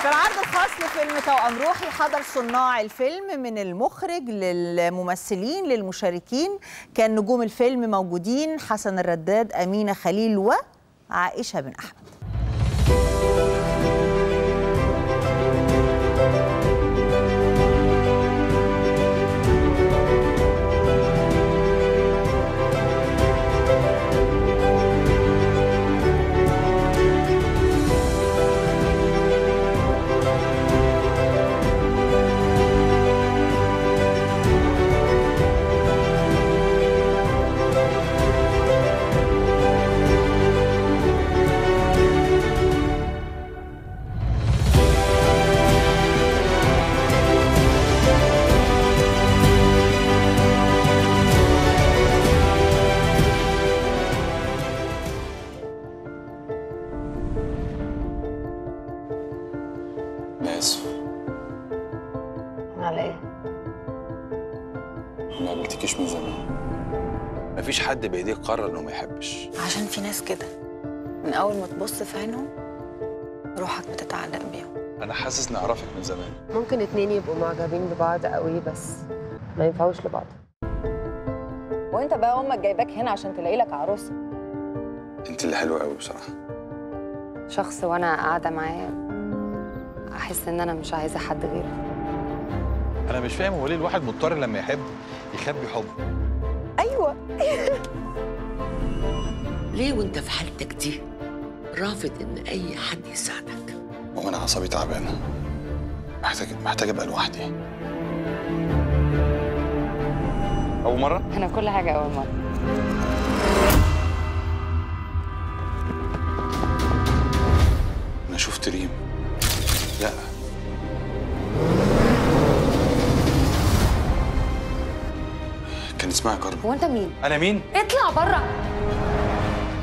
في العرض الخاص لفيلم توأم روحي حضر صناع الفيلم من المخرج للممثلين للمشاركين. كان نجوم الفيلم موجودين حسن الرداد أمينة خليل وعائشة بن أحمد. على إيه؟ ما قابلتكيش من زمان. مفيش حد بإيديه قرر إنه ما يحبش. عشان في ناس كده. من أول ما تبص في عينهم روحك بتتعلق بيهم. أنا حاسس إني أعرفك من زمان. ممكن اتنين يبقوا معجبين ببعض قوي بس ما ينفعوش لبعض. وأنت بقى أمك جايباك هنا عشان تلاقي لك عروسة. أنت اللي حلوة قوي بصراحة. شخص وأنا قاعدة معاه أحس إن أنا مش عايزة حد غيره. أنا مش فاهم هو ليه الواحد مضطر لما يحب يخبي حبه أيوة. ليه وأنت في حالتك دي رافض إن أي حد يساعدك؟ وأنا أنا أعصابي تعبانة. محتاج محتاج أبقى لوحدي. أول مرة؟ أنا كل حاجة أول مرة. أنا شفت ريم. اسمها كارما هو انت مين؟ أنا مين؟ اطلع بره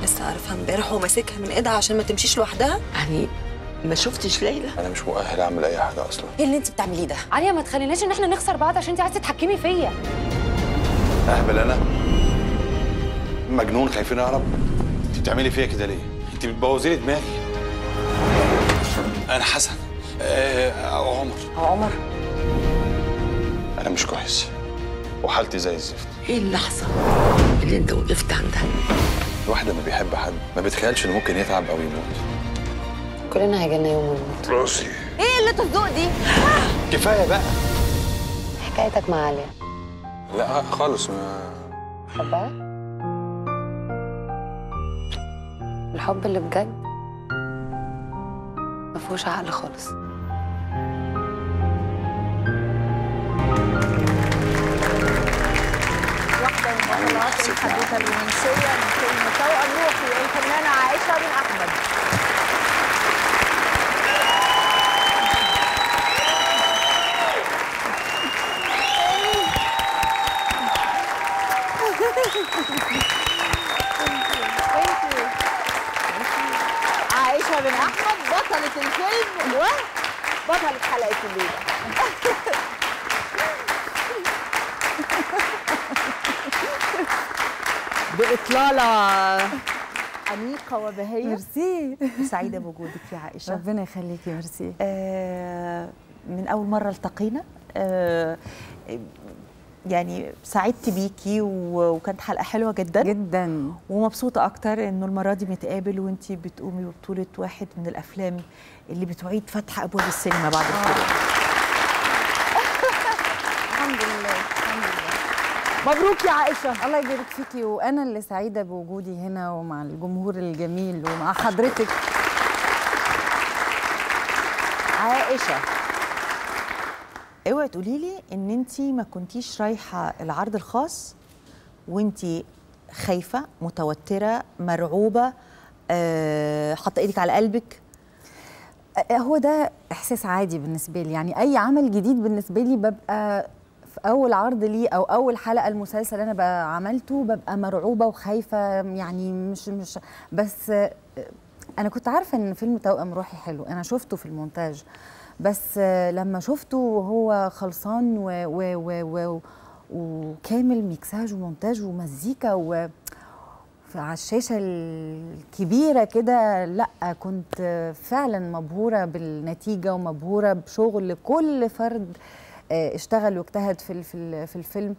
لسه عارفها امبارح وماسكها من ايدها عشان ما تمشيش لوحدها؟ يعني ما شفتش ليلى؟ أنا مش مؤهل أعمل أي حاجة أصلا. إيه اللي انت بتعمليه ده؟ عليا ما تخليناش إن إحنا نخسر بعض عشان انت عايزة تتحكمي فيا. أهبل أنا. مجنون خايفين أهرب أنت بتعملي فيا كده ليه؟ أنت بتبوظي لي دماغي. أنا حسن. آه عمر. هو عمر. أنا مش كويس. وحالتي زي الزفت. إيه اللحظة اللي انت وقفت عندها؟ الواحد لما بيحب حد ما بيتخيلش إنه ممكن يتعب أو يموت. كلنا هيجيلنا يوم ونموت. راسي. إيه اللي تصدق دي؟ كفاية بقى. حكايتك مع عليا لا خالص ما حبها؟ الحب اللي بجد ما فيهوش عقل خالص. بطلات الحدوتة الرومانسية من فيلم توأم روحي الفنانة عائشة بن أحمد عائشة بن أحمد بطلة الفيلم. وبطلة حلقة الليلة. بإطلالة. أنيقة وبهية. ميرسي. سعيدة بوجودك يا عائشة. ربنا يخليكي ميرسي. آه من أول مرة التقينا. آه يعني سعدت بيكي وكانت حلقة حلوة جدا. جدا. ومبسوطة أكتر إنه المرة دي بنتقابل وأنتي بتقومي ببطولة واحد من الأفلام اللي بتعيد فتح أبواب السينما بعد الكورونا مبروك يا عائشة. الله يبارك فيكي وأنا اللي سعيدة بوجودي هنا ومع الجمهور الجميل ومع حضرتك. عائشة. اوعي تقولي لي إن انت ما كنتيش رايحة العرض الخاص وانت خايفة متوترة مرعوبة آه، حاطة إيدك على قلبك؟ هو ده إحساس عادي بالنسبة لي. يعني أي عمل جديد بالنسبة لي ببقى في أول عرض ليه أو أول حلقة المسلسل أنا بقى عملته ببقى مرعوبة وخايفة يعني مش مش بس أنا كنت عارفة إن فيلم توأم روحي حلو أنا شفته في المونتاج بس لما شفته وهو خلصان و و و و وكامل ميكساج ومونتاج ومزيكا و على الشاشة الكبيرة كده لأ كنت فعلا مبهورة بالنتيجة ومبهورة بشغل كل فرد اشتغل واجتهد في في ال- في الفيلم.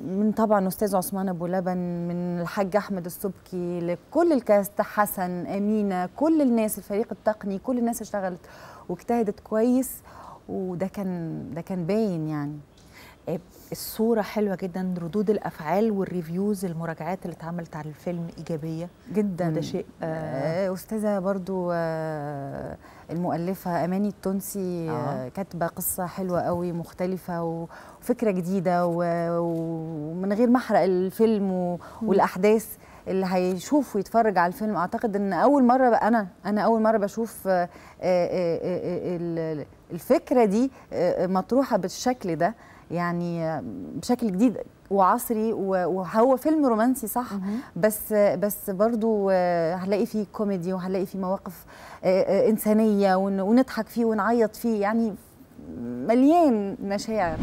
من طبعا أستاذ عثمان أبو لبن من الحاج أحمد السبكي لكل الكاست حسن أمينة كل الناس الفريق التقني كل الناس اشتغلت واجتهدت كويس. وده كان ده كان باين يعني. آه، الصورة حلوة جدا ردود الأفعال والريفيوز المراجعات اللي اتعملت على الفيلم إيجابية جدا وده شيء آه آه، أستاذة برضو آه، المؤلفة أماني التونسي آه، كاتبة قصة حلوة قوي مختلفة وفكرة جديدة ومن غير ما أحرق الفيلم والأحداث اللي هيشوف ويتفرج على الفيلم. أعتقد إن أول مرة أنا أنا أول مرة بشوف آه، آه، آه، آه، ال- الفكرة دي آه، مطروحة بالشكل ده. يعني بشكل جديد وعصري وهو فيلم رومانسي صح؟ بس بس برضو آه، هنلاقي فيه كوميدي وهنلاقي فيه مواقف آه، آه، إنسانية ون- ونضحك فيه ونعيط فيه يعني مليان مشاعر.